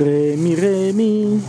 Remi, Remi.